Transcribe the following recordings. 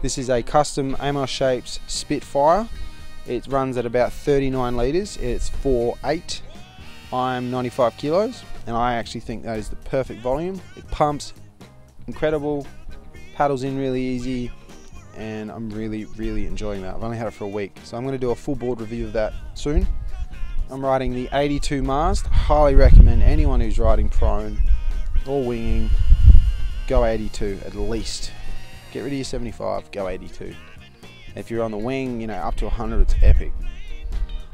This is a custom Amos Shapes Spitfire. It runs at about 39 litres. It's 4.8. I'm 95 kilos and I actually think that is the perfect volume. It pumps incredible, paddles in really easy, and I'm really, really enjoying that. I've only had it for a week, so I'm going to do a full board review of that soon. I'm riding the 82 mast. Highly recommend anyone who's riding prone or winging, go 82 at least. Get rid of your 75, go 82. If you're on the wing, you know, up to 100, it's epic.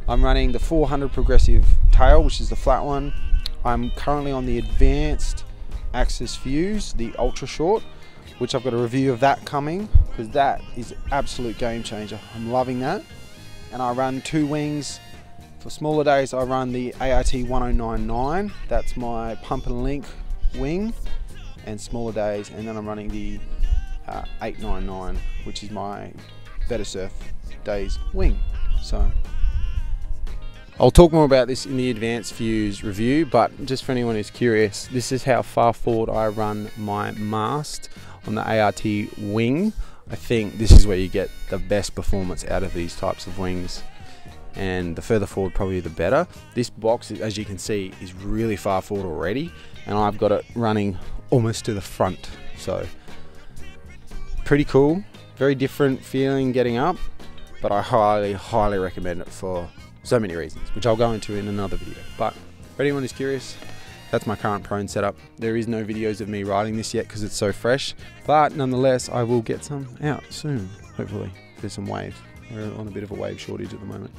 I'm running the 400 progressive tail, which is the flat one. I'm currently on the advanced Axis Fuse, the ultra short, which I've got a review of that coming because that is absolute game changer. I'm loving that. And I run two wings. For smaller days, I run the ART 1099. That's my pump and link wing. And smaller days, and then I'm running the uh, 899, which is my better surf days wing. So I'll talk more about this in the advanced fuse review, but just for anyone who's curious, this is how far forward I run my mast on the ART wing. I think this is where you get the best performance out of these types of wings. And the further forward, probably the better. This box, as you can see, is really far forward already, and I've got it running almost to the front. So, pretty cool. Very different feeling getting up, but I highly, highly recommend it for so many reasons, which I'll go into in another video. But for anyone who's curious, that's my current prone setup. There is no videos of me riding this yet because it's so fresh, but nonetheless, I will get some out soon, hopefully. There's some waves. We're on a bit of a wave shortage at the moment.